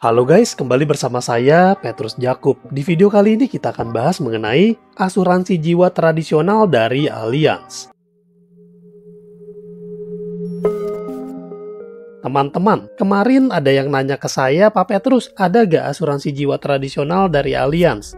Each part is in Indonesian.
Halo guys, kembali bersama saya Petrus Jakub. Di video kali ini kita akan bahas mengenai asuransi jiwa tradisional dari Allianz. Teman-teman, kemarin ada yang nanya ke saya, Pak Petrus, ada gak asuransi jiwa tradisional dari Allianz?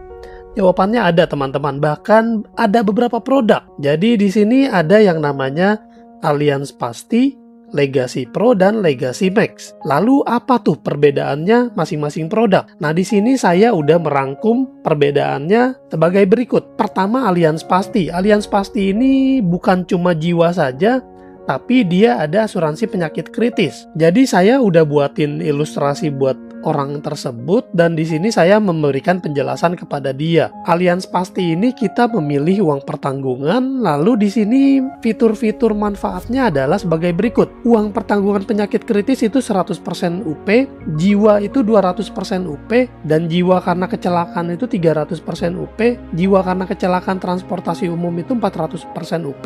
Jawabannya ada teman-teman, bahkan ada beberapa produk. Jadi di sini ada yang namanya Allianz Pasti, Legacy Pro dan Legacy Max. Lalu apa tuh perbedaannya masing-masing produk? Nah, di sini saya udah merangkum perbedaannya sebagai berikut. Pertama, Allianz Pasti. Allianz Pasti ini bukan cuma jiwa saja, tapi dia ada asuransi penyakit kritis. Jadi saya udah buatin ilustrasi buat orang tersebut dan di sini saya memberikan penjelasan kepada dia. Allianz pasti ini kita memilih uang pertanggungan lalu di sini fitur-fitur manfaatnya adalah sebagai berikut. Uang pertanggungan penyakit kritis itu 100% UP, jiwa itu 200% UP dan jiwa karena kecelakaan itu 300% UP, jiwa karena kecelakaan transportasi umum itu 400% UP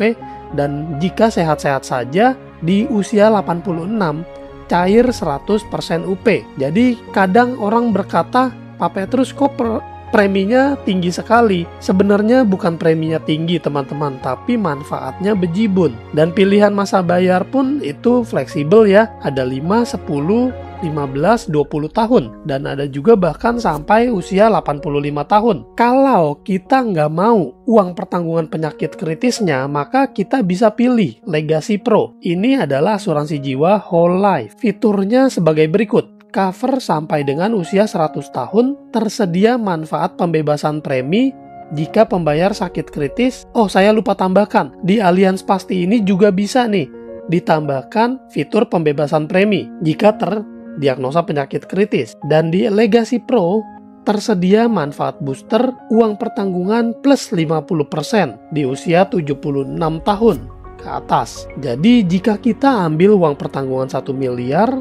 dan jika sehat-sehat saja di usia 86 cair 100% UP. Jadi kadang orang berkata, Pak Petrus kok per preminya tinggi sekali. Sebenarnya bukan preminya tinggi teman-teman, tapi manfaatnya bejibun. Dan pilihan masa bayar pun itu fleksibel ya. Ada 5, 10, 15, 20 tahun dan ada juga bahkan sampai usia 85 tahun. Kalau kita nggak mau uang pertanggungan penyakit kritisnya, maka kita bisa pilih Legacy Pro. Ini adalah asuransi jiwa whole life. Fiturnya sebagai berikut cover sampai dengan usia 100 tahun, tersedia manfaat pembebasan premi jika pembayar sakit kritis. Oh, saya lupa tambahkan, di Allianz Pasti ini juga bisa nih ditambahkan fitur pembebasan premi jika ter diagnosa penyakit kritis. Dan di Legacy Pro tersedia manfaat booster uang pertanggungan plus 50% di usia 76 tahun ke atas. Jadi jika kita ambil uang pertanggungan 1 miliar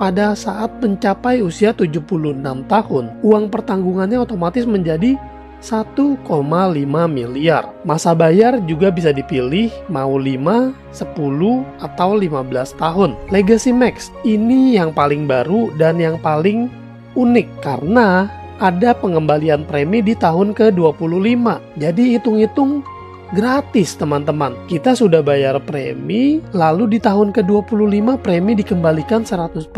pada saat mencapai usia 76 tahun, uang pertanggungannya otomatis menjadi 1,5 miliar. Masa bayar juga bisa dipilih mau 5, 10, atau 15 tahun. Legacy Max ini yang paling baru dan yang paling unik karena ada pengembalian premi di tahun ke-25. Jadi hitung-hitung gratis teman-teman. Kita sudah bayar premi, lalu di tahun ke-25 premi dikembalikan 100%.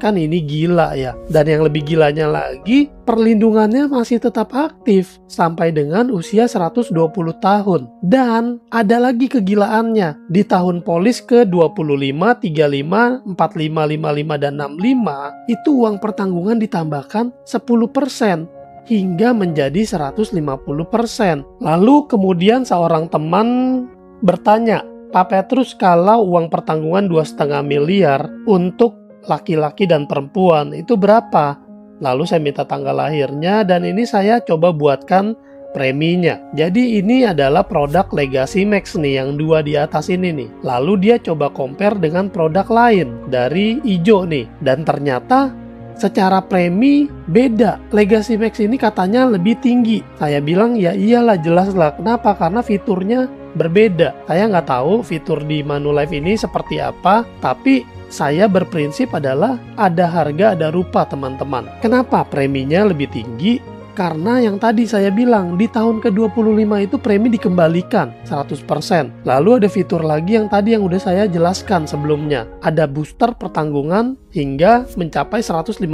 Kan ini gila ya. Dan yang lebih gilanya lagi, perlindungannya masih tetap aktif sampai dengan usia 120 tahun. Dan ada lagi kegilaannya. Di tahun polis ke 25, 35, 45, 55, dan 65, itu uang pertanggungan ditambahkan 10% hingga menjadi 150%. Lalu kemudian seorang teman bertanya, Pak Petrus kalau uang pertanggungan 2,5 miliar untuk laki-laki dan perempuan itu berapa? Lalu saya minta tanggal lahirnya dan ini saya coba buatkan preminya. Jadi ini adalah produk Legacy Max nih yang dua di atas ini nih. Lalu dia coba compare dengan produk lain dari Ijo nih dan ternyata secara premi beda. Legacy Max ini katanya lebih tinggi. Saya bilang ya iyalah jelas lah. Kenapa? Karena fiturnya berbeda. Saya nggak tahu fitur di Manulife ini seperti apa, tapi saya berprinsip adalah ada harga ada rupa teman-teman. Kenapa preminya lebih tinggi? Karena yang tadi saya bilang di tahun ke-25 itu premi dikembalikan 100%. Lalu ada fitur lagi yang tadi yang udah saya jelaskan sebelumnya. Ada booster pertanggungan hingga mencapai 150%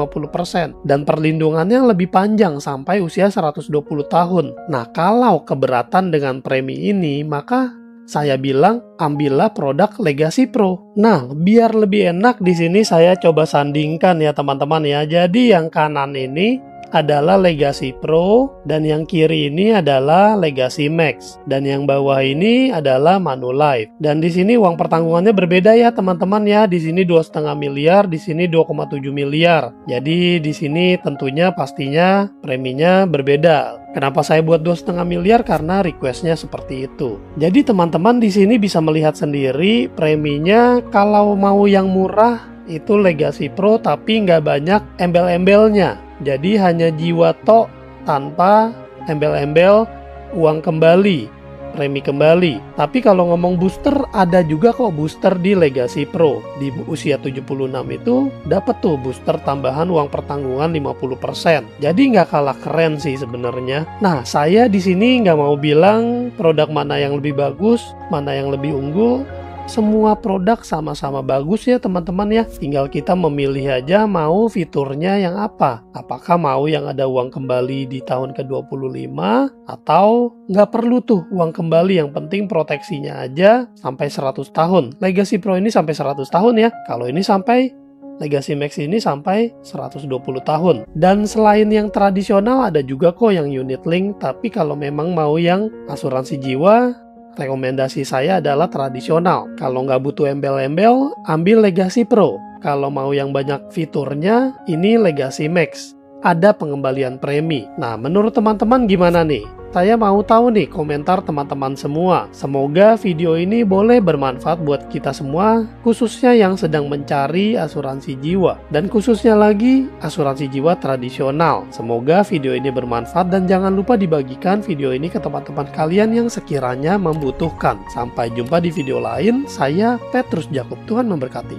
dan perlindungannya lebih panjang sampai usia 120 tahun. Nah, kalau keberatan dengan premi ini, maka saya bilang ambillah produk Legacy Pro. Nah, biar lebih enak di sini saya coba sandingkan ya teman-teman ya. Jadi yang kanan ini adalah Legacy Pro dan yang kiri ini adalah Legacy Max dan yang bawah ini adalah Manulife. Dan di sini uang pertanggungannya berbeda ya teman-teman ya. Di sini 2,5 miliar, di sini 2,7 miliar. Jadi di sini tentunya pastinya preminya berbeda. Kenapa saya buat 2,5 miliar? Karena requestnya seperti itu. Jadi teman-teman di sini bisa melihat sendiri preminya kalau mau yang murah itu Legacy Pro tapi nggak banyak embel-embelnya. Jadi hanya jiwa tok tanpa embel-embel uang kembali. premi kembali. Tapi kalau ngomong booster, ada juga kok booster di Legacy Pro. Di usia 76 itu dapat tuh booster tambahan uang pertanggungan 50%. Jadi nggak kalah keren sih sebenarnya. Nah, saya di sini nggak mau bilang produk mana yang lebih bagus, mana yang lebih unggul, semua produk sama-sama bagus ya teman-teman ya. Tinggal kita memilih aja mau fiturnya yang apa. Apakah mau yang ada uang kembali di tahun ke-25 atau nggak perlu tuh uang kembali yang penting proteksinya aja sampai 100 tahun. Legacy Pro ini sampai 100 tahun ya. Kalau ini sampai Legacy Max ini sampai 120 tahun. Dan selain yang tradisional ada juga kok yang unit link, tapi kalau memang mau yang asuransi jiwa rekomendasi saya adalah tradisional. Kalau nggak butuh embel-embel, ambil Legacy Pro. Kalau mau yang banyak fiturnya, ini Legacy Max. Ada pengembalian premi. Nah, menurut teman-teman gimana nih? Saya mau tahu nih komentar teman-teman semua. Semoga video ini boleh bermanfaat buat kita semua, khususnya yang sedang mencari asuransi jiwa. Dan khususnya lagi asuransi jiwa tradisional. Semoga video ini bermanfaat dan jangan lupa dibagikan video ini ke teman-teman kalian yang sekiranya membutuhkan. Sampai jumpa di video lain, saya Petrus Jacob. Tuhan memberkati.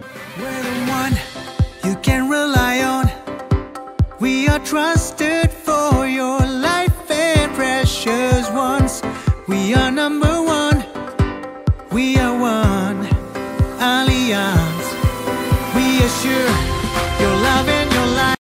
We are trusted for your precious We